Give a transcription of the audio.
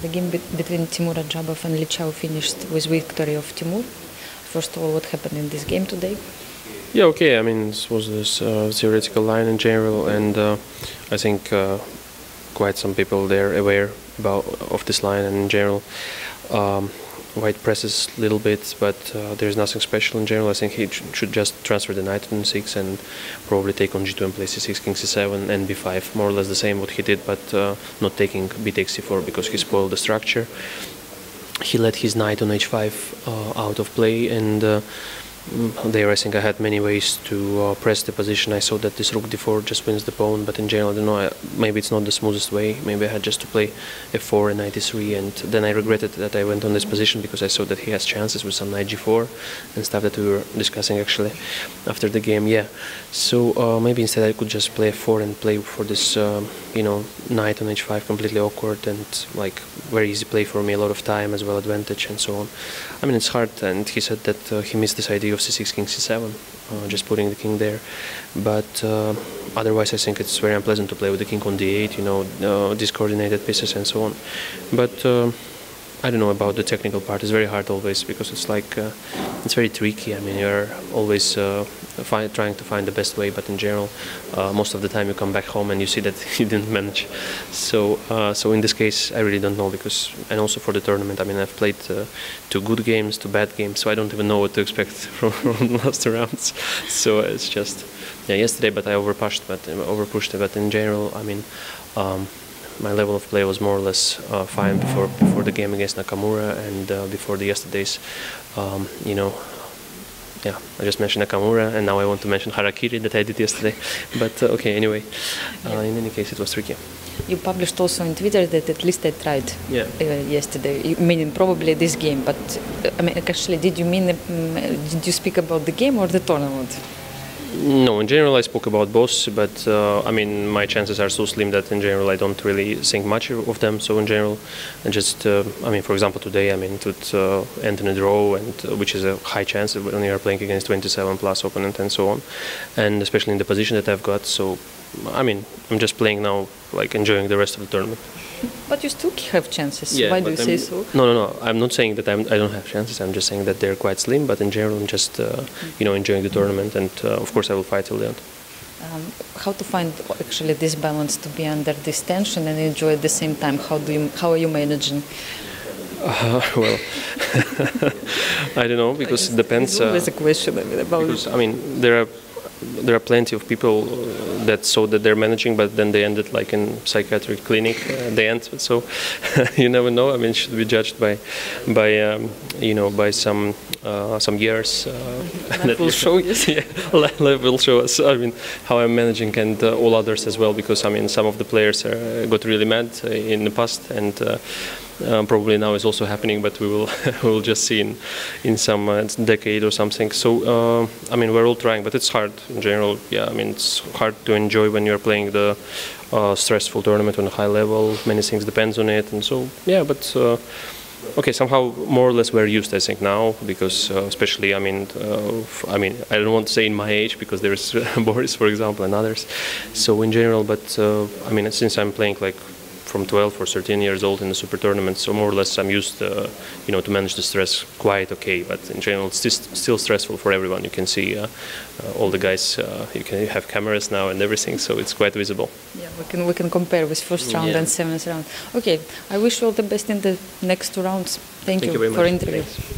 The game be between Teimour Radjabov and Li Chao finished with victory of Teimour. First of all, what happened in this game today? Yeah, okay. I mean, this was this uh, theoretical line in general, and uh, I think uh, quite some people there aware about of this line in general. Um, White presses a little bit, but uh, there's nothing special in general. I think he should just transfer the knight on 6 and probably take on g2 and play c6, king c7 and b5. More or less the same what he did, but uh, not taking b takes c4 because he spoiled the structure. He let his knight on h5 uh, out of play and uh, there I think I had many ways to uh, press the position. I saw that this rook d4 just wins the pawn, but in general I don't know, I, maybe it's not the smoothest way. Maybe I had just to play f4 and knight e3 and then I regretted that I went on this position because I saw that he has chances with some knight g4 and stuff that we were discussing actually after the game, yeah. So uh, maybe instead I could just play f4 and play for this, uh, you know, knight on h5, completely awkward and like very easy play for me, a lot of time as well, advantage and so on. I mean it's hard and he said that uh, he missed this idea of c6, king c7, uh, just putting the king there. But uh, otherwise, I think it's very unpleasant to play with the king on d8, you know, uh, discoordinated pieces and so on. But uh, I don't know about the technical part. It's very hard always because it's like uh, it's very tricky. I mean, you're always uh, find, trying to find the best way, but in general, uh, most of the time you come back home and you see that you didn't manage. So, uh, so in this case, I really don't know because, and also for the tournament, I mean, I've played uh, two good games, two bad games, so I don't even know what to expect from, from the last rounds. So it's just, yeah, yesterday, but I overpushed, but overpushed. But in general, I mean. Um, my level of play was more or less uh, fine before before the game against Nakamura and uh, before the yesterday's. Um, you know, yeah, I just mentioned Nakamura, and now I want to mention Harakiri that I did yesterday. But uh, okay, anyway, uh, in any case, it was tricky. You published also on Twitter that at least I tried Yeah. uh, yesterday, meaning probably this game. But uh, I mean, actually, did you mean um, did you speak about the game or the tournament? No, in general, I spoke about both, but uh, I mean, my chances are so slim that in general, I don't really think much of them. So in general, and just, uh, I mean, for example, today, I mean, would uh, end in a draw, and uh, which is a high chance when you are playing against 27 plus opponent and so on, and especially in the position that I've got. So, I mean, I'm just playing now, like enjoying the rest of the tournament. But you still have chances. Why do you say I'm- so? No, no, no. I'm not saying that I'm, I don't have chances. I'm just saying that they're quite slim. But in general, I'm just, uh, you know, enjoying the tournament, and uh, of course, I will fight till the end. Um, how to find actually this balance to be under this tension and enjoy at the same time? How do you how are you managing? Uh, well, I don't know because it depends. It's Uh, always a question I mean, about because I mean, there are there are plenty of people uh, that saw that they're managing, but then they ended like in psychiatric clinic. Uh, they end. So you never know. I mean, should be judged by by um, you know by some uh, some years. Uh, That will show you. yeah, life will show us. I mean, how I'm managing and uh, all others as well, because I mean, some of the players uh, got really mad uh, in the past, and uh, um, probably now is also happening. But we will we will just see in in some uh, decade or something. So uh, I mean, we're all trying, but it's hard in general. Yeah, I mean, it's hard to enjoy when you're playing the uh, stressful tournament on a high level. Many things depends on it, and so yeah, but. Uh, Okay, somehow more or less we're used, I think, now because uh, especially, I mean, uh, I mean, I don't want to say in my age because there's Boris, for example, and others. So in general, but I mean, since I'm playing like from 12 or 13 years old in the super tournament, so more or less I'm used, uh, you know, to manage the stress quite okay. But in general, it's just still stressful for everyone. You can see uh, uh, all the guys. Uh, you can have cameras now and everything, so it's quite visible. Yeah, we can we can compare with first round Yeah. and seventh round. Okay, I wish you all the best in the next two rounds. Thank, Thank you very for much. interview. Thanks.